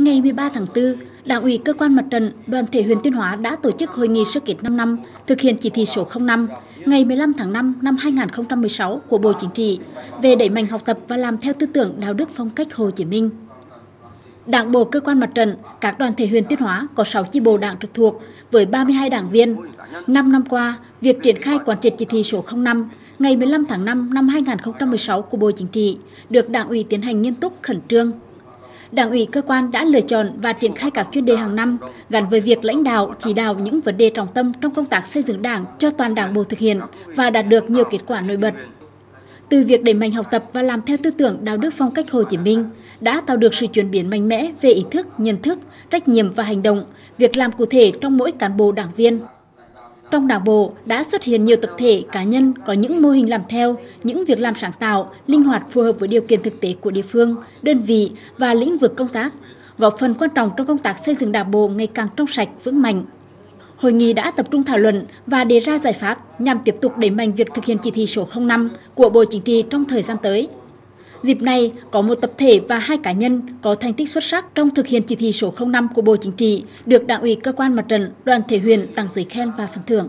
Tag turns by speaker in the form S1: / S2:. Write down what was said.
S1: Ngày 13 tháng 4, Đảng ủy cơ quan mặt trận Đoàn thể huyện Tuyên Hóa đã tổ chức hội nghị sơ kết 5 năm thực hiện chỉ thị số 05 ngày 15 tháng 5 năm 2016 của Bộ Chính trị về đẩy mạnh học tập và làm theo tư tưởng đạo đức phong cách Hồ Chí Minh. Đảng bộ cơ quan mặt trận, các đoàn thể huyện Tuyên Hóa có 6 chi bộ đảng trực thuộc với 32 đảng viên. 5 năm qua, việc triển khai quán triệt chỉ thị số 05 ngày 15 tháng 5 năm 2016 của Bộ Chính trị được Đảng ủy tiến hành nghiêm túc khẩn trương, Đảng ủy cơ quan đã lựa chọn và triển khai các chuyên đề hàng năm gắn với việc lãnh đạo, chỉ đạo những vấn đề trọng tâm trong công tác xây dựng Đảng cho toàn Đảng bộ thực hiện và đạt được nhiều kết quả nổi bật. Từ việc đẩy mạnh học tập và làm theo tư tưởng đạo đức phong cách Hồ Chí Minh đã tạo được sự chuyển biến mạnh mẽ về ý thức, nhận thức, trách nhiệm và hành động, việc làm cụ thể trong mỗi cán bộ đảng viên. Trong đảng bộ đã xuất hiện nhiều tập thể, cá nhân có những mô hình làm theo, những việc làm sáng tạo, linh hoạt phù hợp với điều kiện thực tế của địa phương, đơn vị và lĩnh vực công tác, góp phần quan trọng trong công tác xây dựng đảng bộ ngày càng trong sạch, vững mạnh. Hội nghị đã tập trung thảo luận và đề ra giải pháp nhằm tiếp tục đẩy mạnh việc thực hiện chỉ thị số 05 của Bộ Chính trị trong thời gian tới. Dịp này, có một tập thể và hai cá nhân có thành tích xuất sắc trong thực hiện chỉ thị số 05 của Bộ Chính trị được Đảng ủy cơ quan mặt trận đoàn thể huyện tặng giấy khen và phần thưởng.